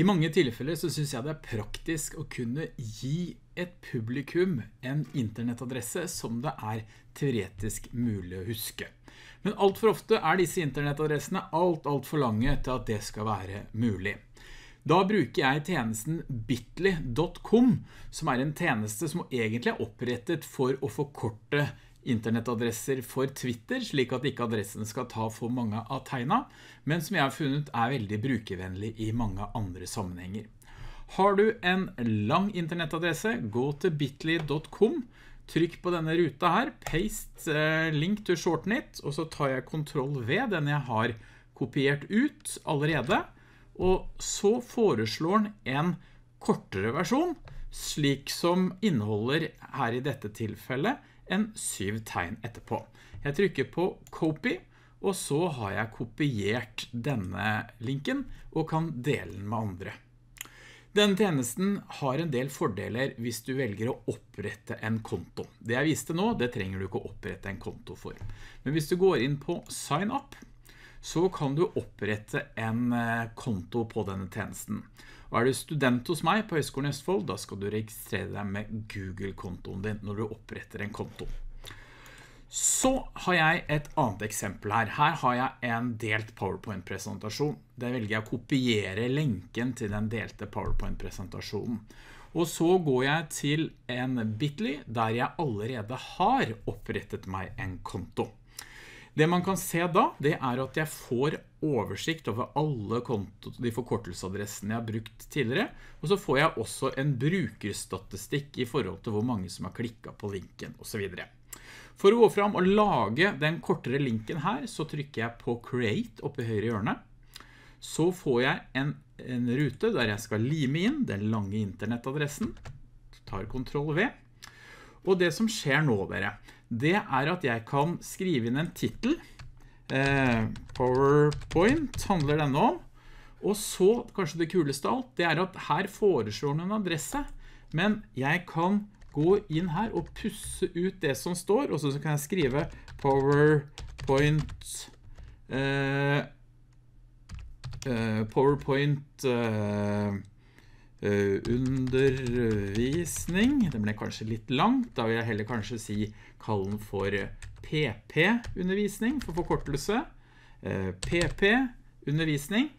I mange tilfeller så synes jeg det er praktisk å kunne gi et publikum en internettadresse som det er teoretisk mulig å huske. Men alt for ofte er disse internettadressene alt, alt for lange til at det skal være mulig. Da bruker jeg tjenesten bitly.com, som er en tjeneste som egentlig er opprettet for å forkorte internettadresser for Twitter, slik at ikke adressen skal ta for mange av tegna, men som jeg har funnet er veldig brukervennlig i mange andre sammenhenger. Har du en lang internettadresse, gå til bitly.com, trykk på denne ruta her, paste eh, link to shorten og så tar jeg kontroll V, den jeg har kopiert ut allerede, og så foreslår den en kortere versjon, slik som inneholder her i dette tilfellet en syv tegn etterpå. Jeg trykker på copy, og så har jeg kopiert denne linken og kan dele den med andre. Denne tjenesten har en del fordeler hvis du velger å opprette en konto. Det jeg viste nå, det trenger du ikke å opprette en konto for. Men hvis du går inn på sign up, så kan du opprette en eh, konto på denne tjenesten. Og er du student hos meg på Høyskolen Østfold, da skal du registrere deg med Google-kontoen din når du oppretter en konto. Så har jeg et annet eksempel her. Her har jeg en delt PowerPoint-presentasjon. Det velger jeg å kopiere lenken til den delte PowerPoint-presentasjonen. Og så går jeg til en Bitly der jeg allerede har opprettet meg en konto. Det man kan se da, det er at jeg får oversikt over alle konto, de forkortelsesadressene jeg har brukt tidligere, og så får jeg også en brukerstatistikk i forhold til hvor mange som har klikket på linken og så videre. For å gå fram og lage den kortere linken her, så trykker jeg på Create oppe i høyre hjørne. Så får jeg en, en rute der jeg skal lime inn den lange internettadressen. Tar Ctrl V. Og det som skjer nå, dere, det er at jeg kan skrive inn en titel. Eh, PowerPoint handler denne om. Og så, kanskje det kuleste alt, det er at her foreslår den en adresse, men jeg kan gå inn her og pusse ut det som står, og så kan jeg skrive PowerPoint eh, eh, PowerPoint eh, undervisning. Det ble kanskje litt langt. Da vil jeg heller kanskje si kall den for PP-undervisning for forkortelse. PP-undervisning. Eh,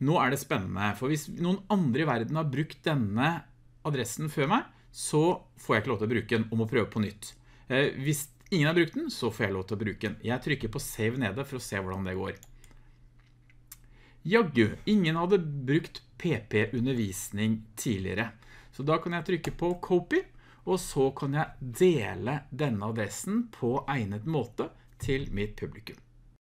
Nå er det spennende, for hvis noen andre i verden har brukt denne adressen før meg, så får jeg ikke lov til å bruke den om å prøve på nytt. Eh, hvis ingen har brukt den, så får jeg lov til å bruke den. Jeg trykker på save nede for å se hvordan det går. Jaggu, ingen hadde brukt PP-undervisning tidligere. Så da kan jeg trykke på copy, og så kan jeg dele denne adressen på egnet måte til mitt publikum.